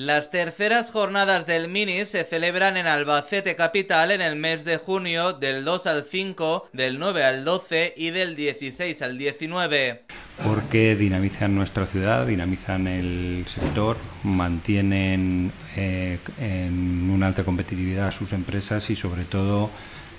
Las terceras jornadas del Mini se celebran en Albacete Capital en el mes de junio del 2 al 5, del 9 al 12 y del 16 al 19. Porque dinamizan nuestra ciudad, dinamizan el sector, mantienen eh, en una alta competitividad a sus empresas y sobre todo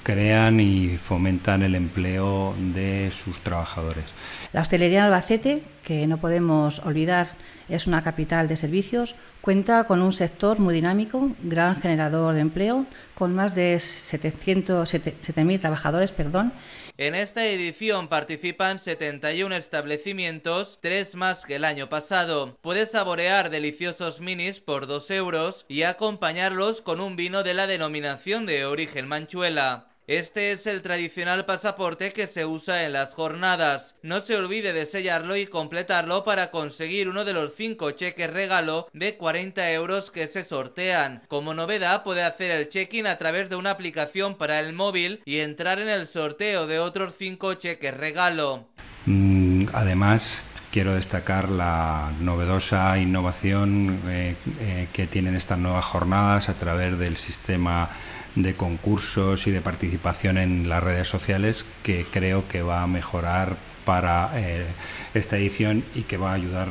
crean y fomentan el empleo de sus trabajadores. La hostelería en Albacete, que no podemos olvidar, es una capital de servicios, cuenta con un sector muy dinámico, gran generador de empleo, con más de 7.000 trabajadores. Perdón. En esta edición participan 71 establecimientos, tres más que el año pasado. Puedes saborear deliciosos minis por 2 euros y acompañarlos con un vino de la denominación de origen manchuela. Este es el tradicional pasaporte que se usa en las jornadas. No se olvide de sellarlo y completarlo para conseguir uno de los 5 cheques regalo de 40 euros que se sortean. Como novedad puede hacer el check-in a través de una aplicación para el móvil y entrar en el sorteo de otros 5 cheques regalo. Mm, además, quiero destacar la novedosa innovación eh, eh, que tienen estas nuevas jornadas a través del sistema de concursos y de participación en las redes sociales que creo que va a mejorar para eh, esta edición y que va a ayudar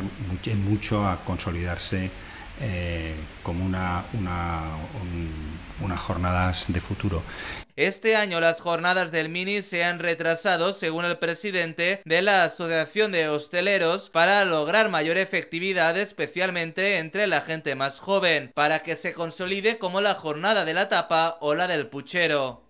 mucho a consolidarse eh, como una, una, unas jornadas de futuro. Este año las jornadas del Mini se han retrasado, según el presidente de la Asociación de Hosteleros, para lograr mayor efectividad, especialmente entre la gente más joven, para que se consolide como la jornada de la tapa o la del puchero.